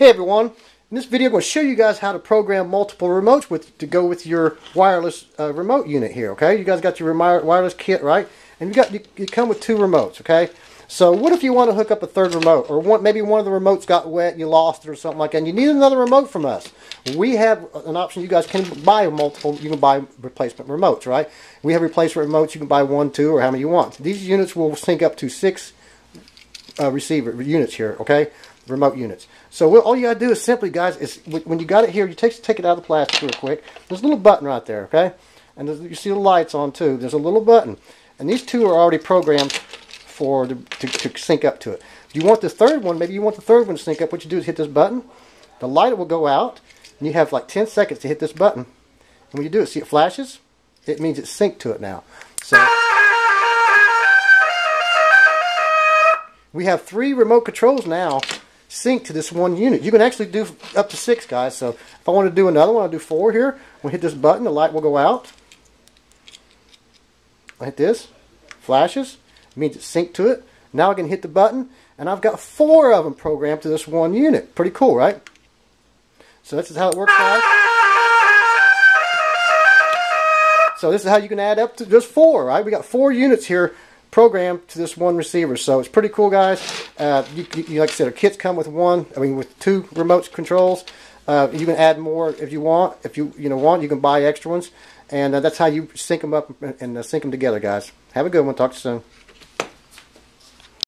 Hey everyone, in this video I'm going to show you guys how to program multiple remotes with to go with your wireless uh, remote unit here, okay? You guys got your wireless kit, right? And you got you, you, come with two remotes, okay? So what if you want to hook up a third remote or one, maybe one of the remotes got wet, you lost it or something like that and you need another remote from us. We have an option you guys can buy multiple, you can buy replacement remotes, right? We have replacement remotes, you can buy one, two, or how many you want. These units will sync up to six uh, receiver units here, okay? Remote units. So we'll, all you got to do is simply, guys, is when you got it here, you take, take it out of the plastic real quick. There's a little button right there, okay? And you see the lights on too. There's a little button. And these two are already programmed for to, to, to sync up to it. If you want the third one, maybe you want the third one to sync up, what you do is hit this button. The light will go out, and you have like 10 seconds to hit this button. And when you do it, see it flashes? It means it's synced to it now. So we have three remote controls now sync to this one unit. You can actually do up to six, guys. So if I want to do another one, I'll do four here. We'll hit this button, the light will go out. I hit this, flashes, means it's synced to it. Now I can hit the button, and I've got four of them programmed to this one unit. Pretty cool, right? So this is how it works, guys. So this is how you can add up to just four, right? We got four units here programmed to this one receiver. So it's pretty cool, guys. Uh, you, you, like I said, our kits come with one, I mean, with two remote controls. Uh, you can add more if you want. If you you know want, you can buy extra ones, and uh, that's how you sync them up and, and uh, sync them together, guys. Have a good one. Talk to you soon.